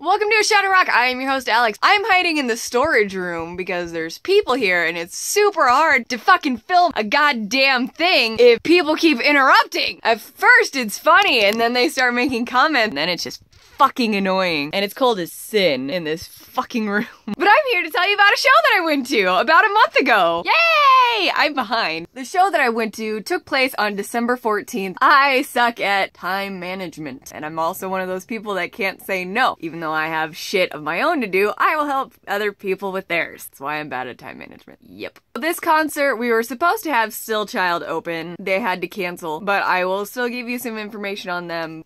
Welcome to Shot Of Rock. I am your host, Alex. I'm hiding in the storage room because there's people here and it's super hard to fucking film a goddamn thing if people keep interrupting. At first, it's funny and then they start making comments and then it's just fucking annoying. And it's cold as sin in this fucking room. But I'm here to tell you about a show that I went to about a month ago. Yay! I'm behind. The show that I went to took place on December 14th. I suck at time management. And I'm also one of those people that can't say no. Even though I have shit of my own to do, I will help other people with theirs. That's why I'm bad at time management. Yep. This concert, we were supposed to have Still Child open. They had to cancel, but I will still give you some information on them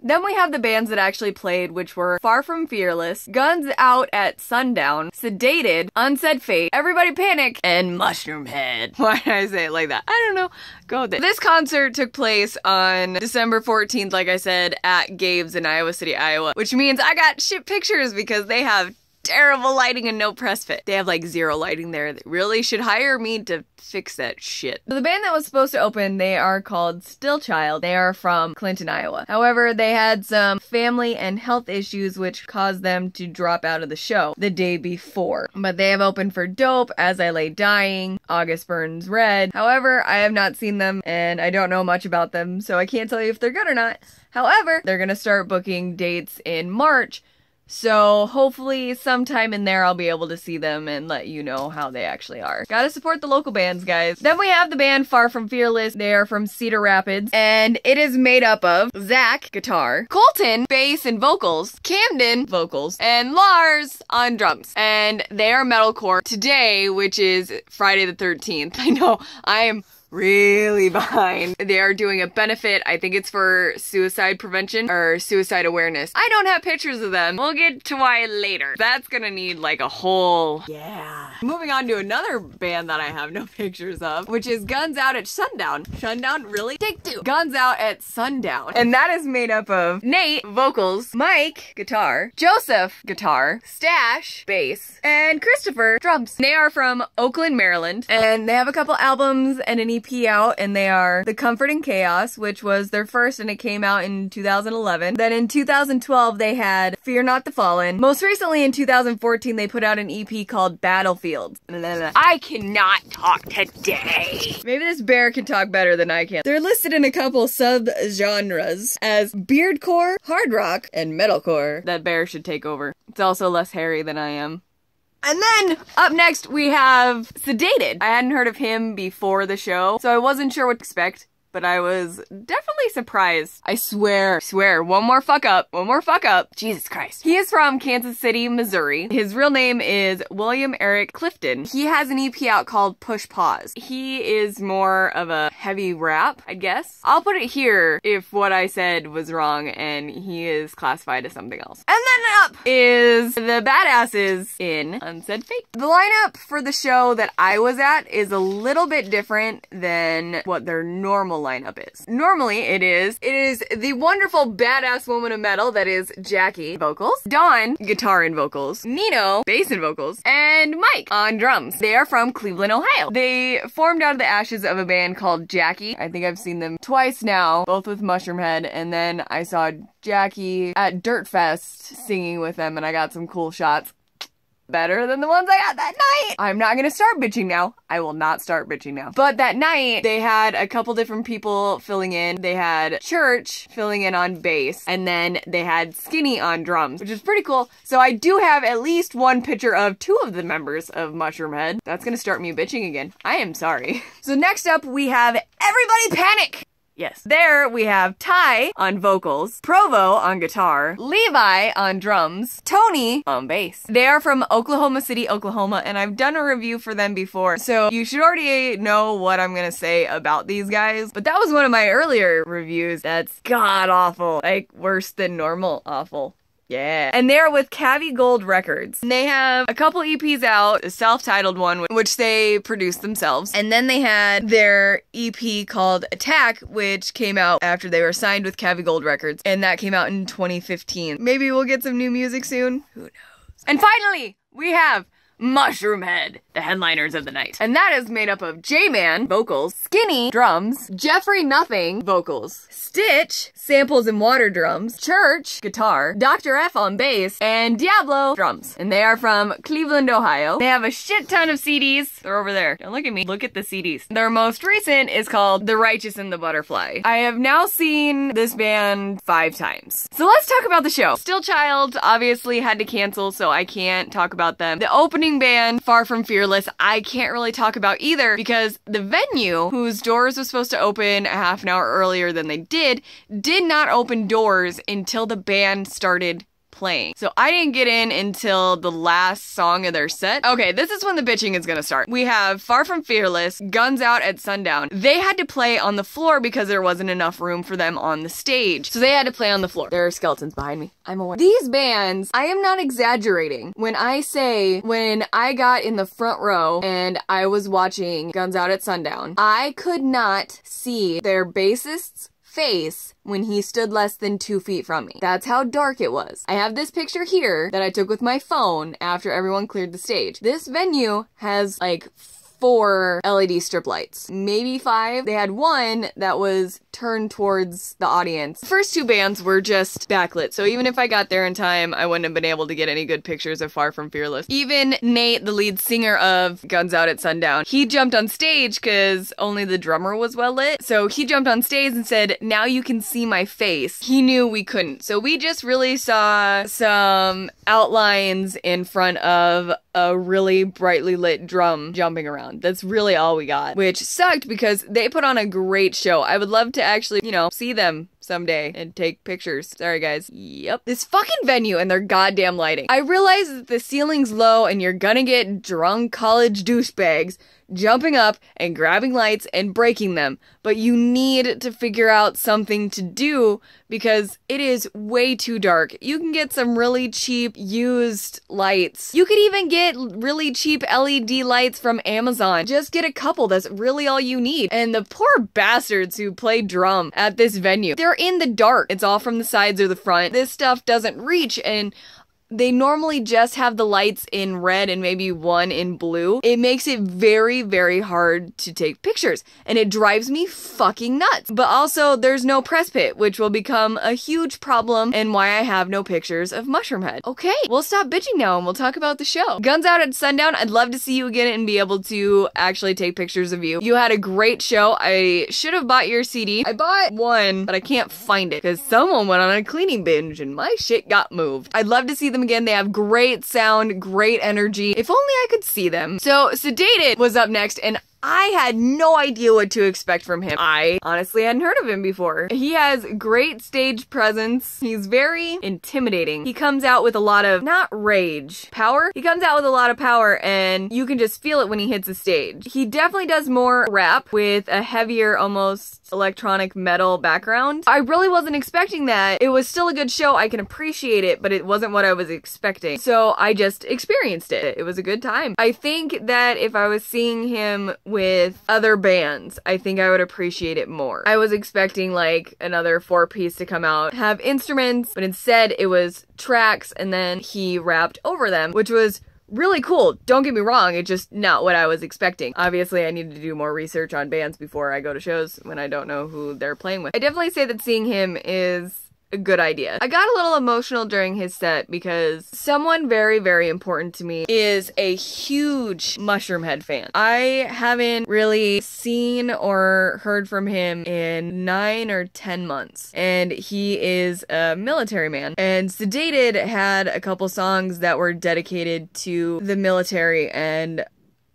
then we have the bands that actually played, which were Far From Fearless, Guns Out at Sundown, Sedated, Unsaid Fate, Everybody Panic, and Mushroomhead. Why did I say it like that? I don't know. Go with it. This concert took place on December 14th, like I said, at Gabe's in Iowa City, Iowa, which means I got shit pictures because they have terrible lighting and no press pit. They have like zero lighting there. They really should hire me to fix that shit. So the band that was supposed to open, they are called Still Child. They are from Clinton, Iowa. However, they had some family and health issues which caused them to drop out of the show the day before. But they have opened for Dope, As I Lay Dying, August Burns Red. However, I have not seen them and I don't know much about them, so I can't tell you if they're good or not. However, they're gonna start booking dates in March so hopefully sometime in there I'll be able to see them and let you know how they actually are. Gotta support the local bands, guys. Then we have the band Far From Fearless. They are from Cedar Rapids and it is made up of Zach, guitar, Colton, bass and vocals, Camden, vocals, and Lars on drums. And they are metalcore today, which is Friday the 13th. I know, I am really behind. They are doing a benefit. I think it's for suicide prevention or suicide awareness. I don't have pictures of them. We'll get to why later. That's gonna need like a whole, yeah. Moving on to another band that I have no pictures of, which is Guns Out at Sundown. Sundown, really? Take two. Guns Out at Sundown. And that is made up of Nate, vocals, Mike, guitar, Joseph, guitar, Stash, bass, and Christopher, drums. They are from Oakland, Maryland, and they have a couple albums and an EP EP out and they are The Comfort in Chaos, which was their first and it came out in 2011. Then in 2012 they had Fear Not the Fallen. Most recently in 2014 they put out an EP called Battlefield. I cannot talk today. Maybe this bear can talk better than I can. They're listed in a couple sub-genres as beardcore, hard rock, and metalcore. That bear should take over. It's also less hairy than I am. And then up next we have Sedated. I hadn't heard of him before the show, so I wasn't sure what to expect but I was definitely surprised. I swear, swear, one more fuck up, one more fuck up. Jesus Christ. He is from Kansas City, Missouri. His real name is William Eric Clifton. He has an EP out called Push Pause. He is more of a heavy rap, I guess. I'll put it here if what I said was wrong and he is classified as something else. And then up is the badasses in Unsaid Fate. The lineup for the show that I was at is a little bit different than what their normal lineup is. Normally it is, it is the wonderful badass woman of metal that is Jackie, vocals, Dawn, guitar and vocals, Nino, bass and vocals, and Mike on drums. They are from Cleveland, Ohio. They formed out of the ashes of a band called Jackie. I think I've seen them twice now, both with Mushroomhead, and then I saw Jackie at Dirt Fest singing with them and I got some cool shots better than the ones I had that night. I'm not gonna start bitching now. I will not start bitching now. But that night, they had a couple different people filling in. They had Church filling in on bass, and then they had Skinny on drums, which is pretty cool. So I do have at least one picture of two of the members of Mushroomhead. That's gonna start me bitching again. I am sorry. So next up, we have Everybody Panic! Yes. There we have Ty on vocals, Provo on guitar, Levi on drums, Tony on bass. They are from Oklahoma City, Oklahoma, and I've done a review for them before, so you should already know what I'm gonna say about these guys. But that was one of my earlier reviews that's god awful. Like, worse than normal awful. Yeah. And they're with Cavi Gold Records. And they have a couple EPs out, a self-titled one, which they produced themselves. And then they had their EP called Attack, which came out after they were signed with Cavi Gold Records. And that came out in 2015. Maybe we'll get some new music soon. Who knows? And finally, we have Mushroomhead, the headliners of the night. And that is made up of J-Man, vocals, Skinny, drums, Jeffrey Nothing, vocals, Stitch, samples and water drums, Church, guitar, Dr. F on bass, and Diablo, drums. And they are from Cleveland, Ohio. They have a shit ton of CDs. They're over there. Don't look at me. Look at the CDs. Their most recent is called The Righteous and the Butterfly. I have now seen this band five times. So let's talk about the show. Still Child obviously had to cancel, so I can't talk about them. The opening band, Far From Fearless, I can't really talk about either because the venue, whose doors was supposed to open a half an hour earlier than they did, did not open doors until the band started playing. So I didn't get in until the last song of their set. Okay, this is when the bitching is gonna start. We have Far From Fearless, Guns Out at Sundown. They had to play on the floor because there wasn't enough room for them on the stage. So they had to play on the floor. There are skeletons behind me. I'm aware. These bands, I am not exaggerating when I say when I got in the front row and I was watching Guns Out at Sundown, I could not see their bassists face when he stood less than two feet from me. That's how dark it was. I have this picture here that I took with my phone after everyone cleared the stage. This venue has like four LED strip lights, maybe five. They had one that was turned towards the audience. The first two bands were just backlit, so even if I got there in time, I wouldn't have been able to get any good pictures of Far From Fearless. Even Nate, the lead singer of Guns Out at Sundown, he jumped on stage because only the drummer was well lit. So he jumped on stage and said, now you can see my face. He knew we couldn't. So we just really saw some outlines in front of a really brightly lit drum jumping around. That's really all we got, which sucked because they put on a great show. I would love to actually, you know, see them someday and take pictures. Sorry, guys. Yep. This fucking venue and their goddamn lighting. I realize that the ceiling's low and you're gonna get drunk college douchebags jumping up and grabbing lights and breaking them, but you need to figure out something to do because it is way too dark. You can get some really cheap used lights. You could even get really cheap LED lights from Amazon. Just get a couple, that's really all you need. And the poor bastards who play drum at this venue, they're in the dark. It's all from the sides or the front. This stuff doesn't reach and they normally just have the lights in red and maybe one in blue. It makes it very, very hard to take pictures and it drives me fucking nuts. But also, there's no press pit, which will become a huge problem and why I have no pictures of Mushroomhead. Okay, we'll stop bitching now and we'll talk about the show. Guns Out at Sundown, I'd love to see you again and be able to actually take pictures of you. You had a great show. I should have bought your CD. I bought one, but I can't find it because someone went on a cleaning binge and my shit got moved. I'd love to see them them again. They have great sound, great energy. If only I could see them. So Sedated was up next and I had no idea what to expect from him. I honestly hadn't heard of him before. He has great stage presence. He's very intimidating. He comes out with a lot of, not rage, power. He comes out with a lot of power and you can just feel it when he hits the stage. He definitely does more rap with a heavier, almost electronic metal background. I really wasn't expecting that. It was still a good show. I can appreciate it, but it wasn't what I was expecting. So I just experienced it. It was a good time. I think that if I was seeing him with other bands, I think I would appreciate it more. I was expecting like another four piece to come out, have instruments, but instead it was tracks and then he rapped over them, which was really cool. Don't get me wrong, it's just not what I was expecting. Obviously, I need to do more research on bands before I go to shows when I don't know who they're playing with. I definitely say that seeing him is a good idea. I got a little emotional during his set because someone very, very important to me is a huge Mushroomhead fan. I haven't really seen or heard from him in nine or ten months, and he is a military man. And Sedated had a couple songs that were dedicated to the military, and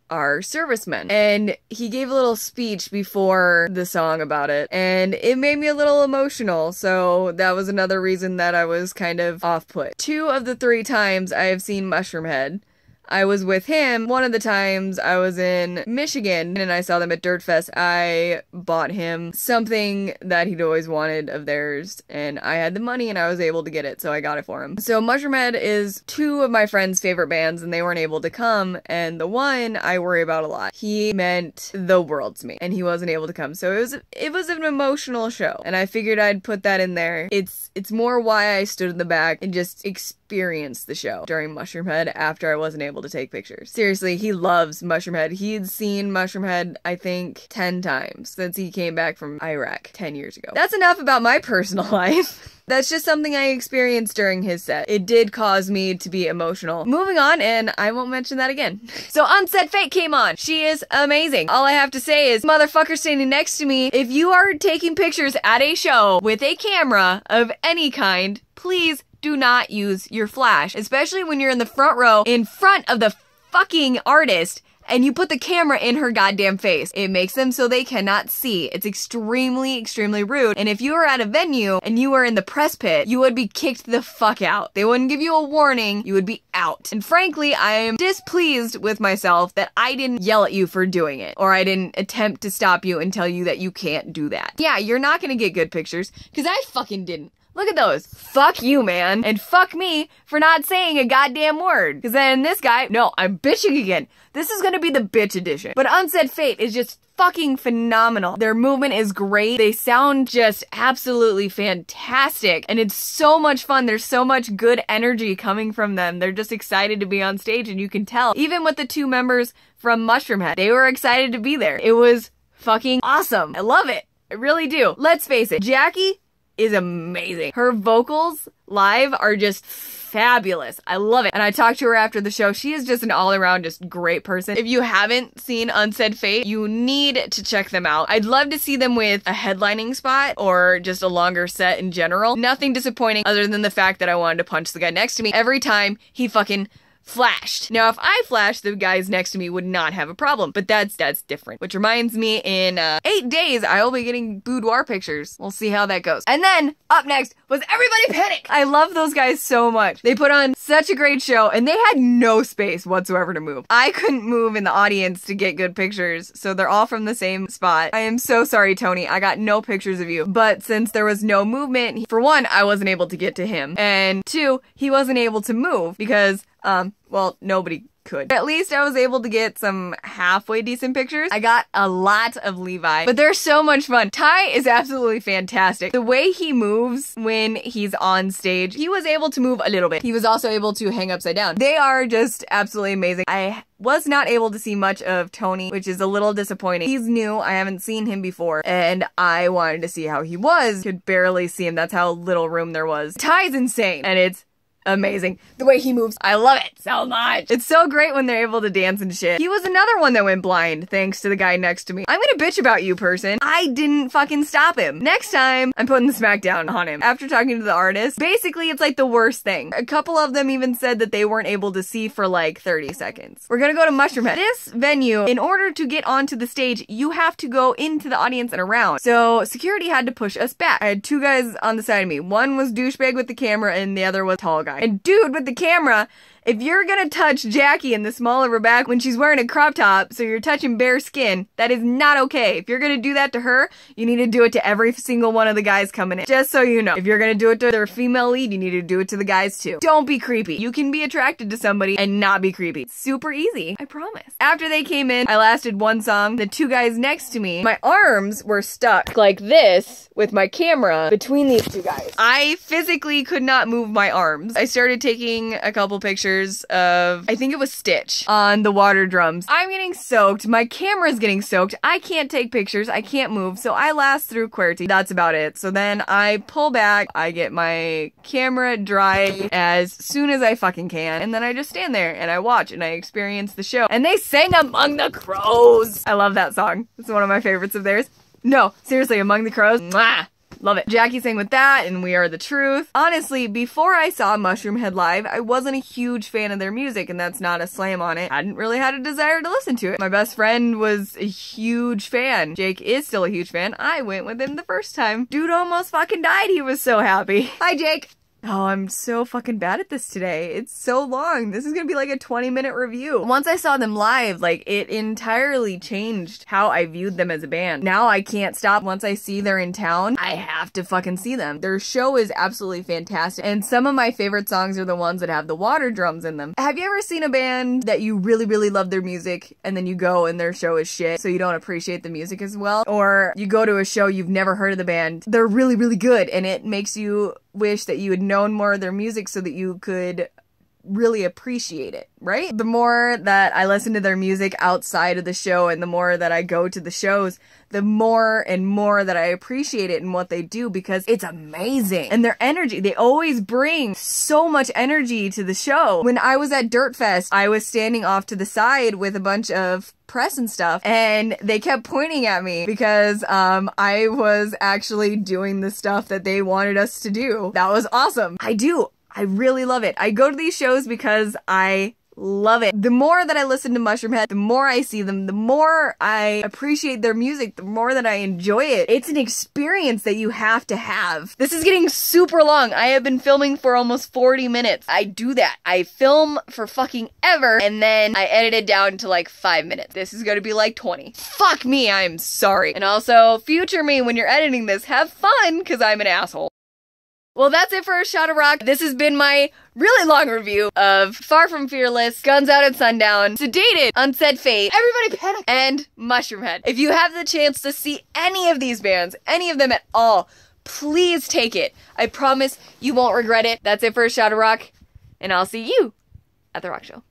are servicemen. And he gave a little speech before the song about it, and it made me a little emotional, so that was another reason that I was kind of off put. Two of the three times I have seen Mushroomhead I was with him. One of the times I was in Michigan and I saw them at Dirtfest, I bought him something that he'd always wanted of theirs, and I had the money and I was able to get it, so I got it for him. So Mushroomhead is two of my friends' favorite bands, and they weren't able to come, and the one I worry about a lot. He meant the world to me, and he wasn't able to come, so it was it was an emotional show, and I figured I'd put that in there. It's it's more why I stood in the back and just experienced the show during Mushroomhead after I wasn't able to take pictures. Seriously, he loves Mushroomhead. He'd seen Mushroomhead, I think, 10 times since he came back from Iraq 10 years ago. That's enough about my personal life. That's just something I experienced during his set. It did cause me to be emotional. Moving on, and I won't mention that again. So on Unsaid Fate came on. She is amazing. All I have to say is, motherfucker standing next to me, if you are taking pictures at a show with a camera of any kind, please do not use your flash, especially when you're in the front row in front of the fucking artist and you put the camera in her goddamn face. It makes them so they cannot see. It's extremely, extremely rude. And if you were at a venue and you were in the press pit, you would be kicked the fuck out. They wouldn't give you a warning. You would be out. And frankly, I am displeased with myself that I didn't yell at you for doing it or I didn't attempt to stop you and tell you that you can't do that. Yeah, you're not gonna get good pictures because I fucking didn't. Look at those. Fuck you, man. And fuck me for not saying a goddamn word. Cause then this guy, no, I'm bitching again. This is gonna be the bitch edition. But Unsaid Fate is just fucking phenomenal. Their movement is great. They sound just absolutely fantastic. And it's so much fun. There's so much good energy coming from them. They're just excited to be on stage and you can tell. Even with the two members from Mushroomhead, they were excited to be there. It was fucking awesome. I love it. I really do. Let's face it, Jackie is amazing. Her vocals live are just fabulous. I love it. And I talked to her after the show. She is just an all around just great person. If you haven't seen Unsaid Fate, you need to check them out. I'd love to see them with a headlining spot or just a longer set in general. Nothing disappointing other than the fact that I wanted to punch the guy next to me every time he fucking flashed. Now, if I flashed, the guys next to me would not have a problem, but that's that's different. Which reminds me, in uh, eight days, I will be getting boudoir pictures. We'll see how that goes. And then up next was Everybody Panic. I love those guys so much. They put on such a great show, and they had no space whatsoever to move. I couldn't move in the audience to get good pictures, so they're all from the same spot. I am so sorry, Tony. I got no pictures of you. But since there was no movement, for one, I wasn't able to get to him, and two, he wasn't able to move because um, well, nobody could. At least I was able to get some halfway decent pictures. I got a lot of Levi, but they're so much fun. Ty is absolutely fantastic. The way he moves when he's on stage, he was able to move a little bit. He was also able to hang upside down. They are just absolutely amazing. I was not able to see much of Tony, which is a little disappointing. He's new. I haven't seen him before and I wanted to see how he was. Could barely see him. That's how little room there was. Ty's insane and it's amazing. The way he moves, I love it so much. It's so great when they're able to dance and shit. He was another one that went blind thanks to the guy next to me. I'm gonna bitch about you, person. I didn't fucking stop him. Next time, I'm putting the smackdown on him. After talking to the artist, basically it's like the worst thing. A couple of them even said that they weren't able to see for like 30 seconds. We're gonna go to Mushroomhead. This venue, in order to get onto the stage, you have to go into the audience and around. So security had to push us back. I had two guys on the side of me. One was douchebag with the camera and the other was tall guy guy. And dude with the camera if you're gonna touch Jackie in the small of her back when she's wearing a crop top, so you're touching bare skin, that is not okay. If you're gonna do that to her, you need to do it to every single one of the guys coming in. Just so you know. If you're gonna do it to their female lead, you need to do it to the guys too. Don't be creepy. You can be attracted to somebody and not be creepy. super easy, I promise. After they came in, I lasted one song. The two guys next to me, my arms were stuck like this with my camera between these two guys. I physically could not move my arms. I started taking a couple pictures pictures of, I think it was Stitch on the water drums. I'm getting soaked. My camera's getting soaked. I can't take pictures. I can't move. So I last through QWERTY. That's about it. So then I pull back. I get my camera dry as soon as I fucking can. And then I just stand there and I watch and I experience the show. And they sang Among the Crows. I love that song. It's one of my favorites of theirs. No, seriously, Among the Crows. Mwah. Love it. Jackie sang with that and We Are the Truth. Honestly, before I saw Mushroomhead live, I wasn't a huge fan of their music and that's not a slam on it. I hadn't really had a desire to listen to it. My best friend was a huge fan. Jake is still a huge fan. I went with him the first time. Dude almost fucking died. He was so happy. Hi, Jake. Oh, I'm so fucking bad at this today. It's so long. This is gonna be like a 20 minute review. Once I saw them live, like it entirely changed how I viewed them as a band. Now I can't stop. Once I see they're in town, I have to fucking see them. Their show is absolutely fantastic. And some of my favorite songs are the ones that have the water drums in them. Have you ever seen a band that you really, really love their music and then you go and their show is shit so you don't appreciate the music as well? Or you go to a show you've never heard of the band, they're really, really good and it makes you wish that you had known more of their music so that you could really appreciate it, right? The more that I listen to their music outside of the show and the more that I go to the shows, the more and more that I appreciate it and what they do because it's amazing. And their energy, they always bring so much energy to the show. When I was at Dirt Fest, I was standing off to the side with a bunch of press and stuff and they kept pointing at me because um I was actually doing the stuff that they wanted us to do. That was awesome. I do. I really love it. I go to these shows because I love it. The more that I listen to Mushroomhead, the more I see them, the more I appreciate their music, the more that I enjoy it. It's an experience that you have to have. This is getting super long. I have been filming for almost 40 minutes. I do that. I film for fucking ever and then I edit it down to like 5 minutes. This is gonna be like 20. Fuck me, I'm sorry. And also, future me, when you're editing this, have fun, cause I'm an asshole. Well, that's it for a shot of rock. This has been my really long review of Far From Fearless, Guns Out at Sundown, Sedated, Unsaid Fate, Everybody Panic, and Mushroomhead. If you have the chance to see any of these bands, any of them at all, please take it. I promise you won't regret it. That's it for a shot of rock, and I'll see you at the rock show.